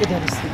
ederiz.